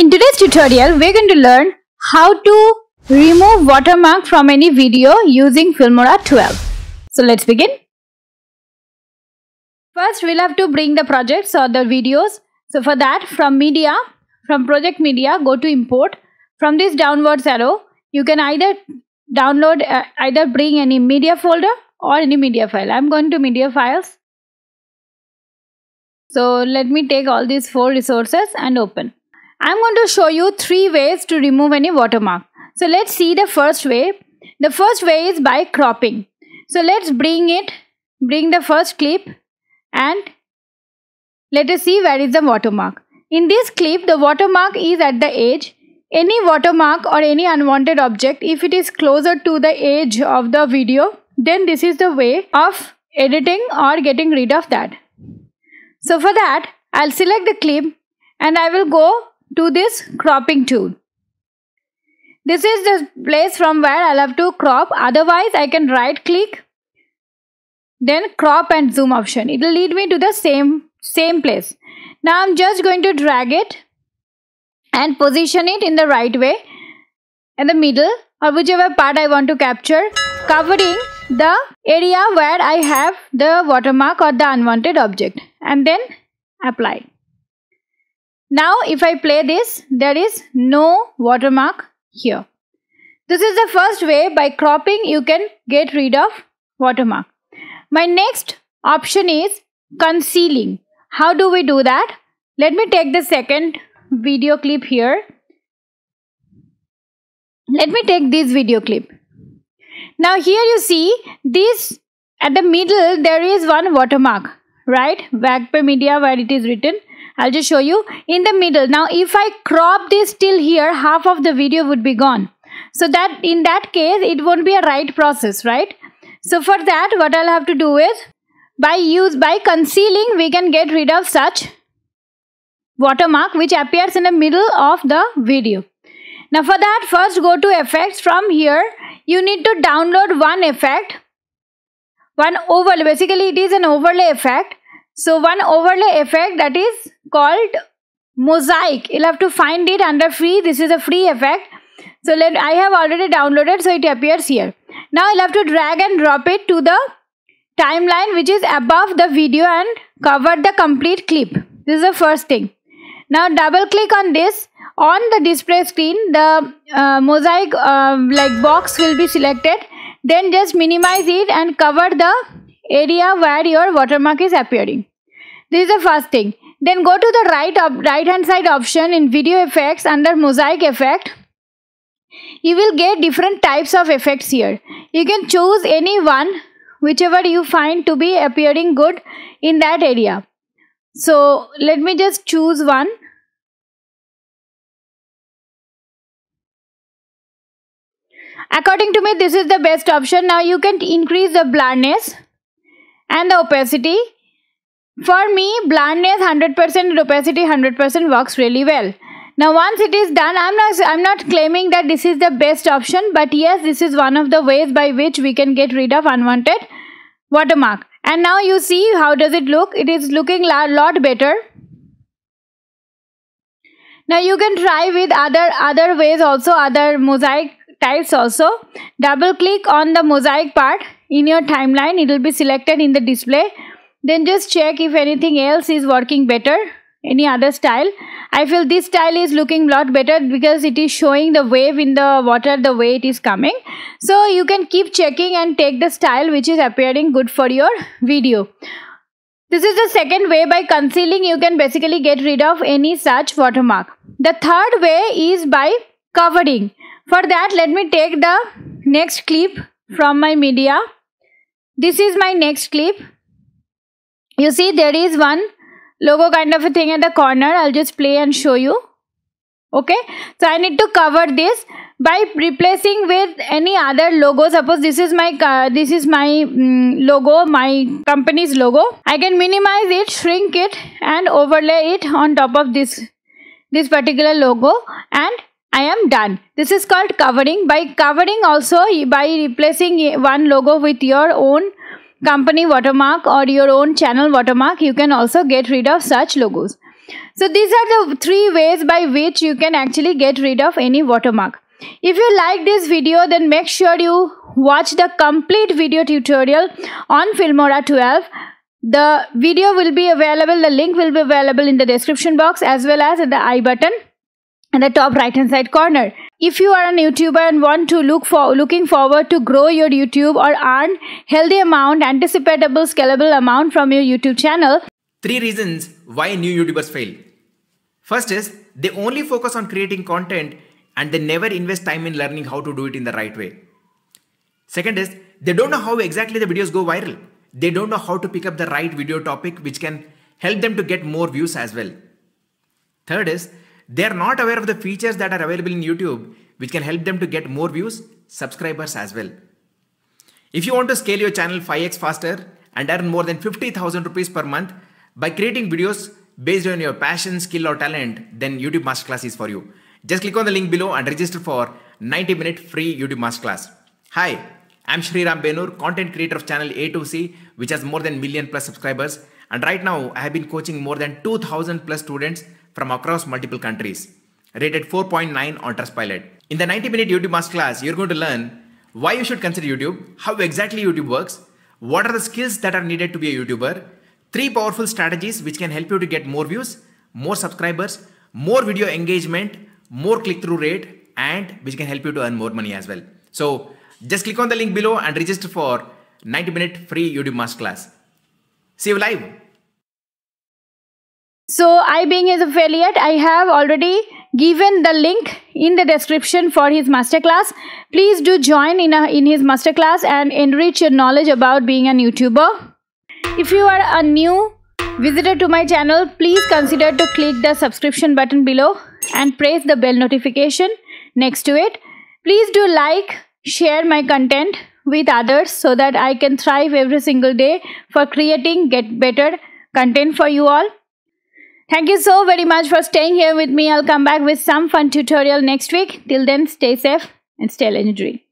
In today's tutorial, we're going to learn how to remove watermark from any video using Filmora 12. So let's begin. First, we'll have to bring the projects or the videos. So for that, from media, from project media, go to import. From this downwards arrow, you can either download, uh, either bring any media folder or any media file. I'm going to media files. So let me take all these four resources and open. I'm going to show you three ways to remove any watermark. So let's see the first way. The first way is by cropping. So let's bring it, bring the first clip and let us see where is the watermark. In this clip, the watermark is at the edge. Any watermark or any unwanted object, if it is closer to the edge of the video, then this is the way of editing or getting rid of that. So for that, I'll select the clip and I will go to this cropping tool. This is the place from where I'll have to crop. Otherwise, I can right click, then crop and zoom option. It will lead me to the same, same place. Now I'm just going to drag it and position it in the right way in the middle or whichever part I want to capture covering the area where I have the watermark or the unwanted object and then apply. Now if I play this, there is no watermark here. This is the first way by cropping you can get rid of watermark. My next option is concealing. How do we do that? Let me take the second video clip here. Let me take this video clip. Now here you see this at the middle there is one watermark, right? VAGPE Media where it is written I'll just show you in the middle. Now, if I crop this till here, half of the video would be gone. So that in that case, it won't be a right process, right? So for that, what I'll have to do is by use by concealing, we can get rid of such watermark which appears in the middle of the video. Now for that, first go to effects. From here, you need to download one effect, one overlay. Basically, it is an overlay effect so one overlay effect that is called mosaic. You'll have to find it under free. This is a free effect. So let I have already downloaded so it appears here. Now you'll have to drag and drop it to the timeline which is above the video and cover the complete clip. This is the first thing. Now double click on this. On the display screen, the uh, mosaic uh, like box will be selected. Then just minimize it and cover the area where your watermark is appearing. This is the first thing. Then go to the right right hand side option in video effects under mosaic effect. You will get different types of effects here. You can choose any one whichever you find to be appearing good in that area. So let me just choose one. According to me, this is the best option. Now you can increase the blurriness and the opacity. For me, blandness 100% and opacity 100% works really well. Now once it is done, I'm not, I'm not claiming that this is the best option, but yes, this is one of the ways by which we can get rid of unwanted watermark. And now you see how does it look? It is looking a lot better. Now you can try with other other ways also, other mosaic types also. Double click on the mosaic part in your timeline it will be selected in the display then just check if anything else is working better. Any other style? I feel this style is looking lot better because it is showing the wave in the water the way it is coming. So you can keep checking and take the style which is appearing good for your video. This is the second way. By concealing you can basically get rid of any such watermark. The third way is by covering. For that let me take the next clip from my media. This is my next clip you see there is one logo kind of a thing at the corner. I'll just play and show you. Okay? So i need to cover this by replacing with any other logo. Suppose this is my uh, this is my um, logo my company's logo. I can minimize it shrink it and overlay it on top of this this particular logo and I am done. This is called covering. By covering also by replacing one logo with your own company watermark or your own channel watermark you can also get rid of such logos. So these are the three ways by which you can actually get rid of any watermark. If you like this video then make sure you watch the complete video tutorial on Filmora 12. The video will be available, the link will be available in the description box as well as in the i button in the top right hand side corner. If you are a YouTuber and want to look for looking forward to grow your YouTube or earn healthy amount, anticipatable, scalable amount from your YouTube channel. Three reasons why new YouTubers fail. First is they only focus on creating content and they never invest time in learning how to do it in the right way. Second is they don't know how exactly the videos go viral. They don't know how to pick up the right video topic which can help them to get more views as well. Third is they are not aware of the features that are available in YouTube which can help them to get more views, subscribers as well. If you want to scale your channel 5x faster and earn more than 50,000 rupees per month by creating videos based on your passion, skill or talent, then YouTube Masterclass is for you. Just click on the link below and register for 90 minute free YouTube Masterclass. Hi, I'm Sriram Benur, content creator of channel A2D, which has more than million plus subscribers. And right now, I have been coaching more than 2000 plus students from across multiple countries. Rated 4.9 on Trustpilot. In the 90 minute YouTube Masterclass, you're going to learn why you should consider YouTube, how exactly YouTube works, what are the skills that are needed to be a YouTuber, three powerful strategies which can help you to get more views, more subscribers, more video engagement, more click through rate, and which can help you to earn more money as well. So, just click on the link below and register for 90 minute free YouTube masterclass. See you live. So I being his affiliate, I have already given the link in the description for his masterclass. Please do join in, a, in his masterclass and enrich your knowledge about being a YouTuber. If you are a new visitor to my channel, please consider to click the subscription button below and press the bell notification next to it. Please do like, share my content with others so that I can thrive every single day for creating get better content for you all. Thank you so very much for staying here with me. I'll come back with some fun tutorial next week. Till then, stay safe and stay legendary.